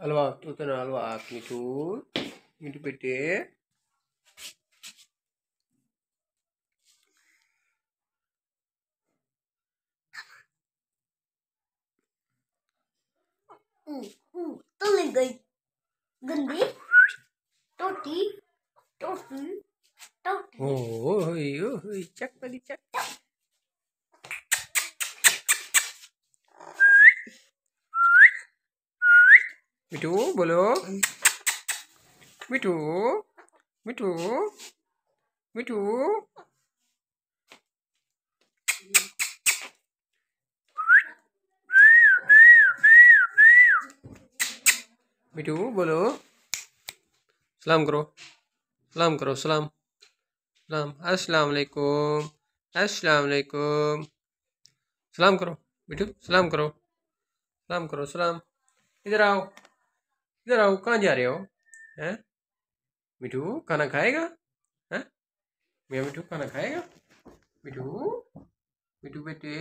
అల్వా చూస్తున్నా అల్వా మీకు ఇంటి పెట్టే تو مل گئی گندی ٹوٹی ٹوٹی ٹوٹی او ہوئی او ہوئی چک پلی چک مٹو بولو مٹو مٹو بیٹو بولو سلام کرو سلام کرو سلام سلام السلام علیکم السلام علیکم سلام کرو بیٹو سلام کرو سلام کرو سلام ادھر آؤ ادھر آؤ کہاں جا رہے ہو ہیں مٹھو کھانا کھائے گا ہیں میاں مٹھو کھانا کھائے گا مٹھو مٹھو بیٹے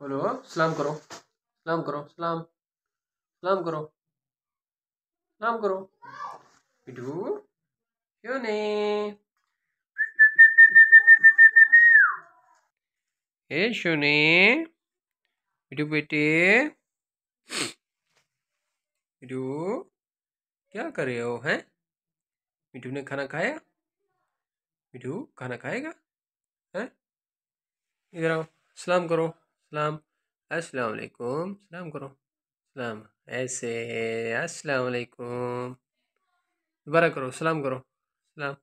بولو سلام کرو سلام کرو سلام لام کرو۔ لام کرو۔ بڈو یو نے اے شونے بڈو بیٹے۔ بڈو کیا کر رہے ہو، ہیں؟ بڈو نے کھانا کھایا؟ بڈو کھانا کھائے گا؟ ہیں؟ ادھر آؤ۔ سلام کرو۔ سلام۔ السلام علیکم۔ سلام کرو۔ اسلام ایسے السلام علیکم۔ دوبارہ کرو۔ سلام کرو۔ سلام۔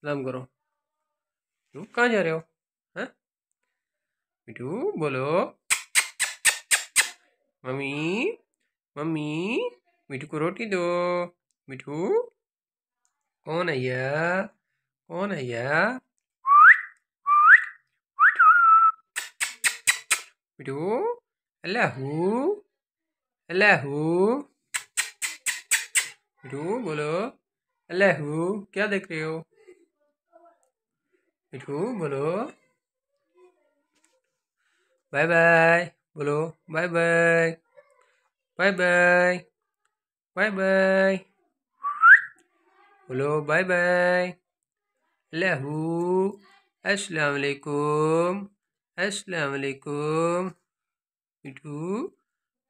سلام کرو۔ تم کہاں جا رہے ہو؟ ہاں؟ بولو۔ ممی ممی مٹھو کو روٹی دو۔ مٹھو کون ہے یا کون ہے یا مٹھو اللہ لہو مٹھو بولو الہو کیا دیکھ رہے ہو مٹھو بولو بائے بائے بولو bye bye bye bye bye bye بولو بائے بائے الہو السلام علیکم السلام علیکم مٹھو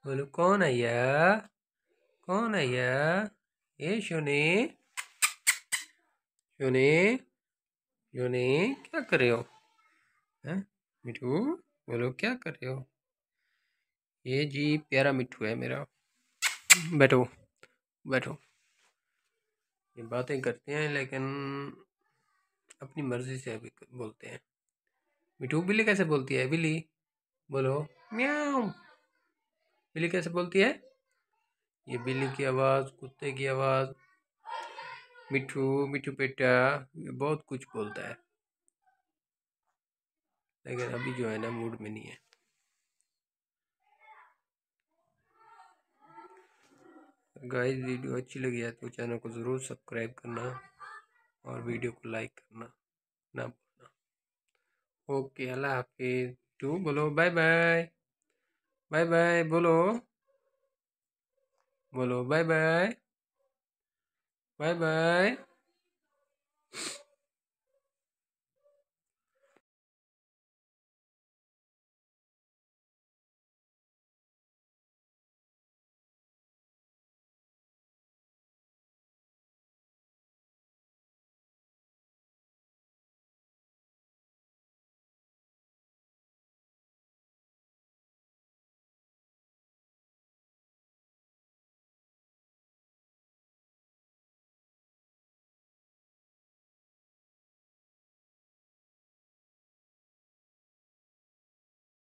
بولو کون ایا کون ایا اے شونی شونی شونی کیا کر رہے ہو مٹھو بولو کیا کر رہے ہو یہ جی پیارا مٹھو ہے میرا بیٹھو بیٹھو یہ باتیں کرتے ہیں لیکن اپنی مرضی سے ابھی بولتے ہیں مٹھو بلی کیسے بولتی ہے بلی بولو میاؤں بلی کیسے بولتی ہے؟ یہ بلی کی آواز، کتے کی آواز۔ مٹھو مٹھو پیٹا، یہ بہت کچھ بولتا ہے۔ لیکن ابھی جو ہے نا موڈ میں نہیں ہے۔ گائز، ویڈیو اچھی لگی ہے تو چینل کو ضرور سبسکرائب کرنا اور ویڈیو کو لائک کرنا نہ بھولنا۔ اوکے، اللہ حافظ۔ ٹو بولو، بائے بائے۔ بائے بائے بولو بولو بائے بائے بائے بائے